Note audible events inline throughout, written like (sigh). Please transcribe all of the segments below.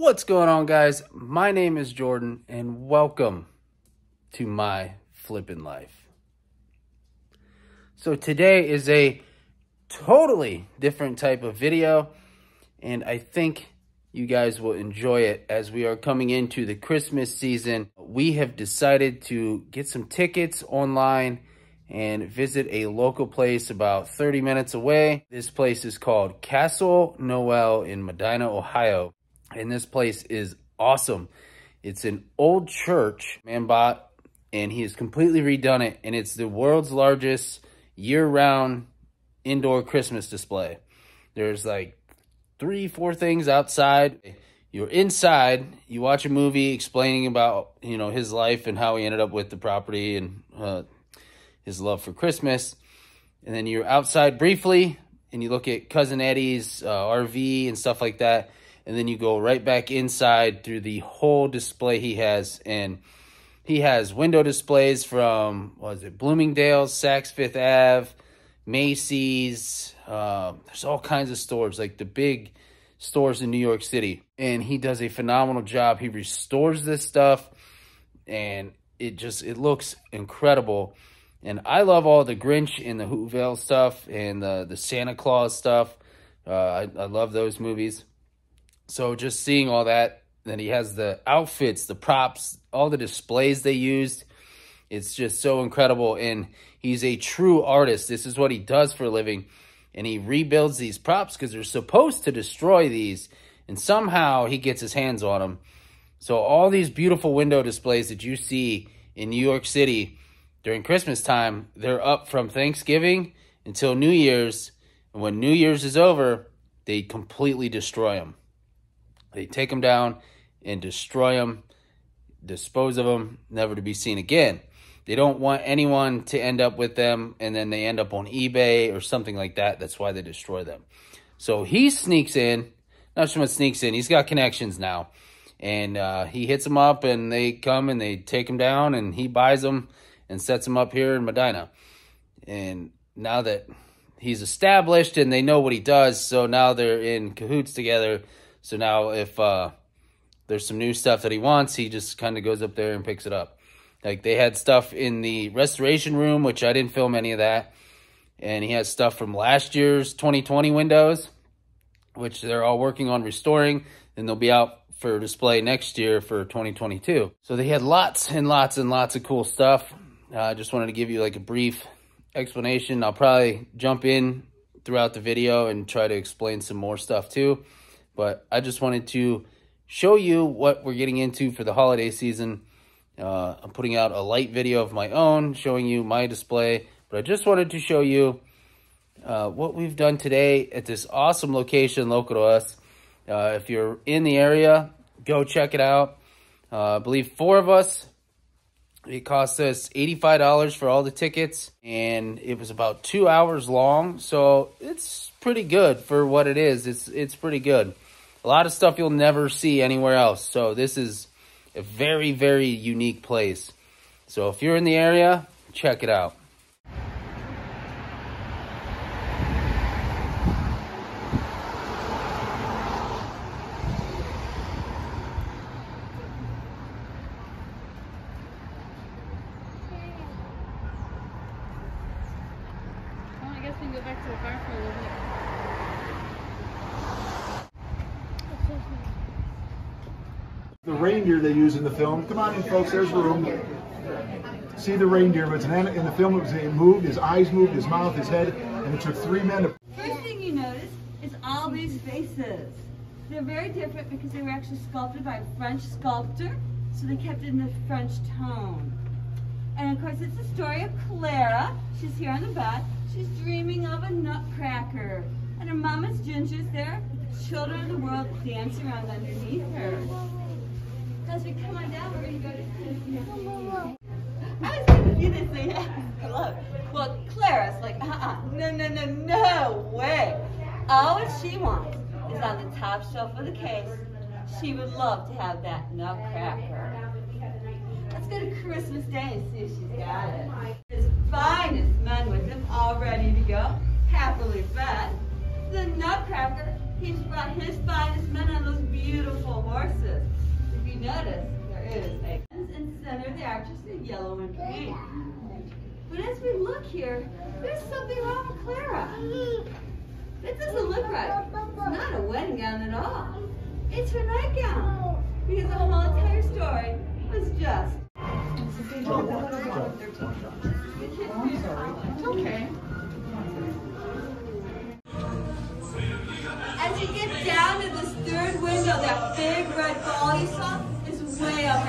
What's going on, guys? My name is Jordan, and welcome to my flippin' life. So, today is a totally different type of video, and I think you guys will enjoy it as we are coming into the Christmas season. We have decided to get some tickets online and visit a local place about 30 minutes away. This place is called Castle Noel in Medina, Ohio. And this place is awesome. It's an old church man bought and he has completely redone it. And it's the world's largest year-round indoor Christmas display. There's like three, four things outside. You're inside, you watch a movie explaining about, you know, his life and how he ended up with the property and uh, his love for Christmas. And then you're outside briefly and you look at Cousin Eddie's uh, RV and stuff like that. And then you go right back inside through the whole display he has. And he has window displays from, was it, Bloomingdale's, Saks Fifth Ave, Macy's. Uh, there's all kinds of stores, like the big stores in New York City. And he does a phenomenal job. He restores this stuff and it just, it looks incredible. And I love all the Grinch and the Whoville stuff and the, the Santa Claus stuff. Uh, I, I love those movies. So just seeing all that, then he has the outfits, the props, all the displays they used. It's just so incredible. And he's a true artist. This is what he does for a living. And he rebuilds these props because they're supposed to destroy these. And somehow he gets his hands on them. So all these beautiful window displays that you see in New York City, during Christmas time, they're up from Thanksgiving until New Year's. And when New Year's is over, they completely destroy them. They take them down and destroy them, dispose of them, never to be seen again. They don't want anyone to end up with them and then they end up on eBay or something like that. That's why they destroy them. So he sneaks in, not so much sneaks in, he's got connections now. And uh, he hits them up and they come and they take them down and he buys them and sets them up here in Medina. And now that he's established and they know what he does, so now they're in cahoots together. So now if uh, there's some new stuff that he wants, he just kind of goes up there and picks it up. Like they had stuff in the restoration room, which I didn't film any of that. And he has stuff from last year's 2020 windows, which they're all working on restoring. And they'll be out for display next year for 2022. So they had lots and lots and lots of cool stuff. Uh, I uh, just wanted to give you like a brief explanation. I'll probably jump in throughout the video and try to explain some more stuff too. But I just wanted to show you what we're getting into for the holiday season. Uh, I'm putting out a light video of my own showing you my display. But I just wanted to show you uh, what we've done today at this awesome location local to us. Uh, if you're in the area, go check it out. Uh, I believe four of us it cost us $85 for all the tickets, and it was about two hours long, so it's pretty good for what it is. It's it's pretty good. A lot of stuff you'll never see anywhere else, so this is a very, very unique place. So if you're in the area, check it out. I guess we can go back to the car for a little bit. The reindeer they use in the film. Come on in, folks. There's the room. See the reindeer, but an, in the film it, was, it moved. His eyes moved, his mouth, his head, and it took three men to. First thing you notice is all these faces. They're very different because they were actually sculpted by a French sculptor, so they kept it in the French tone. And of course, it's the story of Clara. She's here on the back. She's dreaming of a nutcracker. And her mama's Ginger's there. The children of the world dance around underneath her. As we come on down, we're going to go to I was do this thing. Look. (laughs) Well, Clara's like, uh-uh. No, no, no, no way. All what she wants is on the top shelf of the case. She would love to have that nutcracker. Let's go to Christmas Day and see if she's got it. His finest men with him all ready to go, happily fed. The Nutcracker, he's brought his finest men on those beautiful horses. You notice, there is a in center the actress in yellow and pink. But as we look here, there's something wrong with Clara. It doesn't look right. It's not a wedding gown at all. It's her nightgown. Because the whole entire story was just. Okay. As you get down to this third window, that big red ball you saw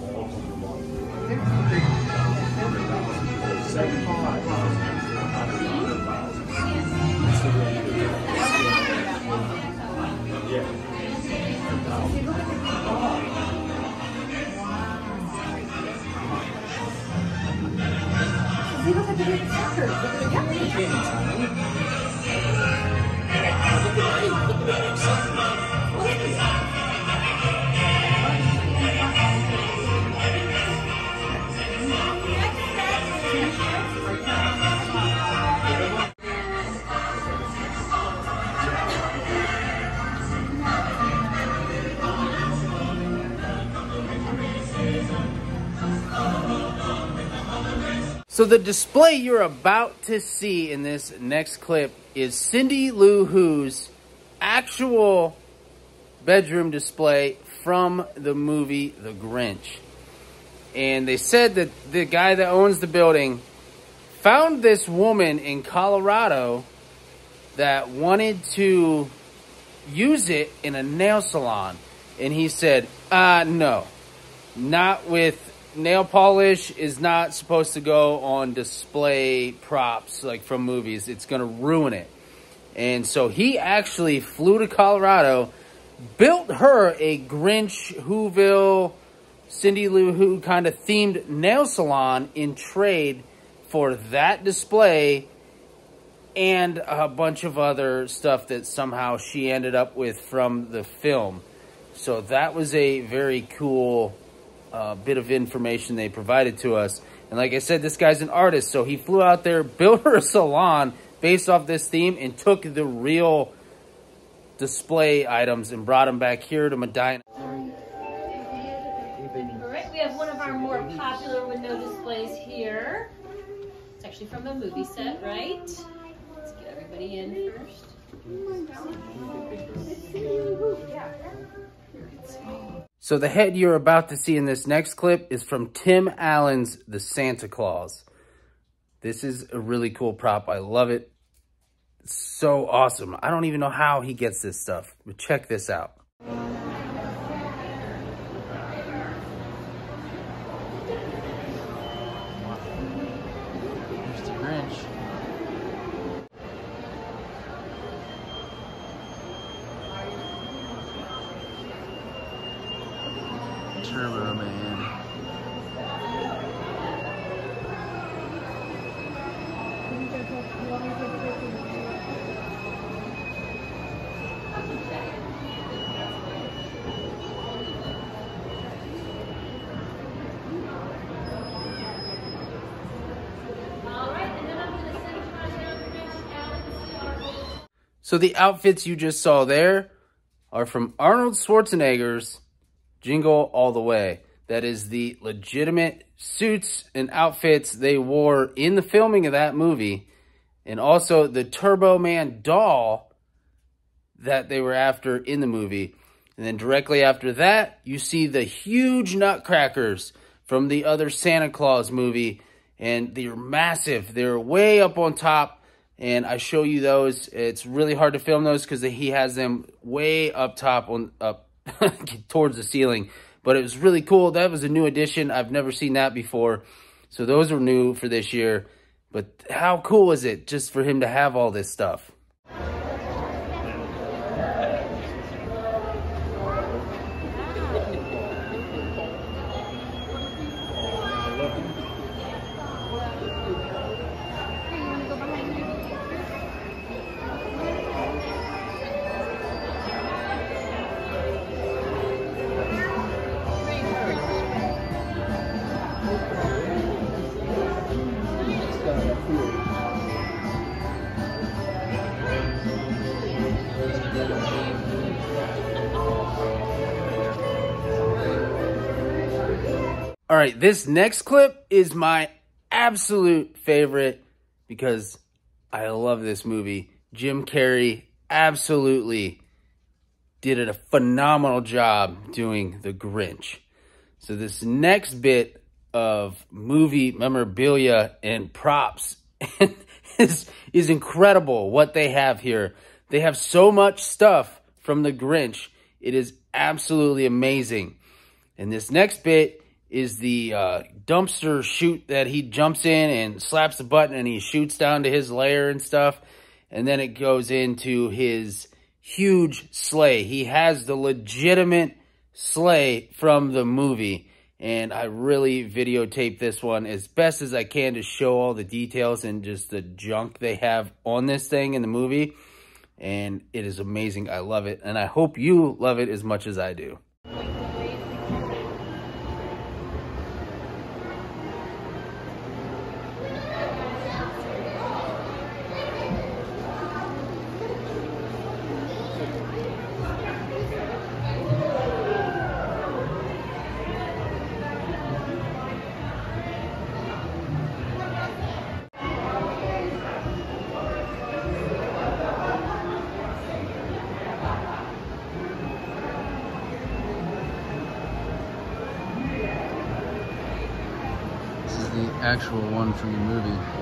See, look at the big suckers. Look at the yummy. So the display you're about to see in this next clip is Cindy Lou Who's actual bedroom display from the movie The Grinch. And they said that the guy that owns the building found this woman in Colorado that wanted to use it in a nail salon. And he said, uh, no, not with nail polish is not supposed to go on display props like from movies. It's going to ruin it. And so he actually flew to Colorado, built her a Grinch Whoville, Cindy Lou Who kind of themed nail salon in trade for that display and a bunch of other stuff that somehow she ended up with from the film. So that was a very cool uh, bit of information they provided to us. And like I said, this guy's an artist, so he flew out there, (laughs) built her a salon based off this theme, and took the real display items and brought them back here to Medina. All right, we have one of our more popular window displays here. It's actually from a movie set, right? Let's get everybody in first. So the head you're about to see in this next clip is from Tim Allen's The Santa Clause. This is a really cool prop. I love it. It's so awesome. I don't even know how he gets this stuff, but check this out. Here's the Grinch. Turbo Man. All right, and then I'm going to send you on down to Rich Allen to see whole So the outfits you just saw there are from Arnold Schwarzenegger's Jingle All the Way. That is the legitimate suits and outfits they wore in the filming of that movie. And also the Turbo Man doll that they were after in the movie. And then directly after that, you see the huge nutcrackers from the other Santa Claus movie. And they're massive. They're way up on top. And I show you those. It's really hard to film those because he has them way up top on up (laughs) towards the ceiling. But it was really cool. That was a new addition. I've never seen that before. So those were new for this year. But how cool is it just for him to have all this stuff? Right, this next clip is my absolute favorite because I love this movie. Jim Carrey absolutely did a phenomenal job doing The Grinch. So this next bit of movie memorabilia and props (laughs) is is incredible what they have here. They have so much stuff from The Grinch. It is absolutely amazing. And this next bit is the uh, dumpster chute that he jumps in and slaps a button and he shoots down to his lair and stuff. And then it goes into his huge sleigh. He has the legitimate sleigh from the movie. And I really videotaped this one as best as I can to show all the details and just the junk they have on this thing in the movie. And it is amazing. I love it. And I hope you love it as much as I do. Actual one from the movie.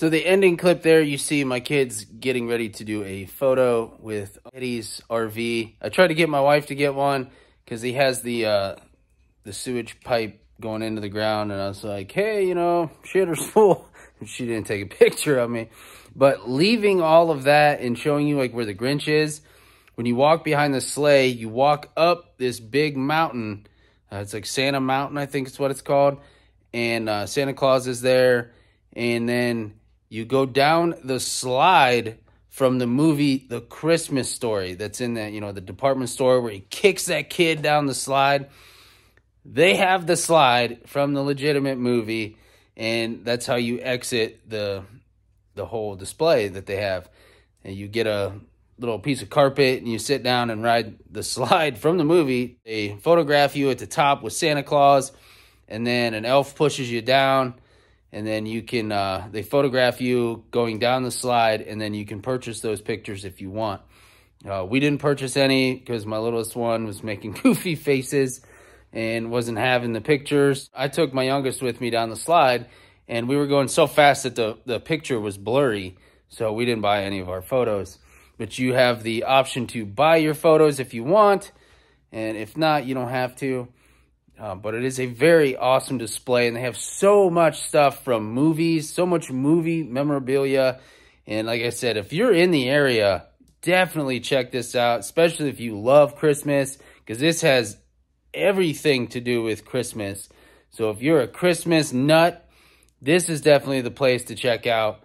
So the ending clip there, you see my kids getting ready to do a photo with Eddie's RV. I tried to get my wife to get one because he has the uh, the sewage pipe going into the ground, and I was like, hey, you know, shitter's (laughs) full. she didn't take a picture of me. But leaving all of that and showing you like where the Grinch is, when you walk behind the sleigh, you walk up this big mountain. Uh, it's like Santa Mountain, I think it's what it's called. And uh, Santa Claus is there. And then you go down the slide from the movie The Christmas Story that's in the, you know, the department store where he kicks that kid down the slide. They have the slide from the legitimate movie and that's how you exit the the whole display that they have. And you get a little piece of carpet and you sit down and ride the slide from the movie. They photograph you at the top with Santa Claus and then an elf pushes you down and then you can uh, they photograph you going down the slide and then you can purchase those pictures if you want. Uh, we didn't purchase any because my littlest one was making (laughs) goofy faces and wasn't having the pictures. I took my youngest with me down the slide and we were going so fast that the, the picture was blurry so we didn't buy any of our photos. But you have the option to buy your photos if you want and if not you don't have to uh, but it is a very awesome display, and they have so much stuff from movies, so much movie memorabilia. And like I said, if you're in the area, definitely check this out, especially if you love Christmas, because this has everything to do with Christmas. So if you're a Christmas nut, this is definitely the place to check out.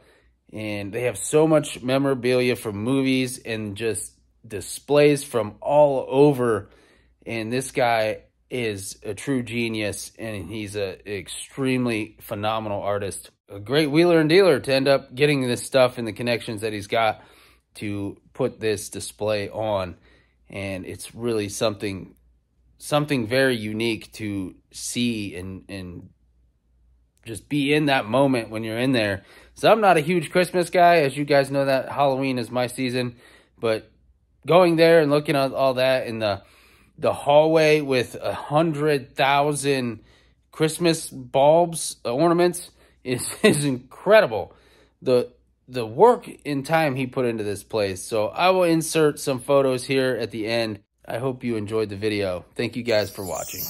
And they have so much memorabilia from movies and just displays from all over. And this guy is a true genius and he's an extremely phenomenal artist. A great wheeler and dealer to end up getting this stuff and the connections that he's got to put this display on. And it's really something something very unique to see and and just be in that moment when you're in there. So I'm not a huge Christmas guy. As you guys know that Halloween is my season. But going there and looking at all that in the the hallway with a hundred thousand Christmas bulbs, uh, ornaments (laughs) is, is incredible. The the work in time he put into this place. So I will insert some photos here at the end. I hope you enjoyed the video. Thank you guys for watching.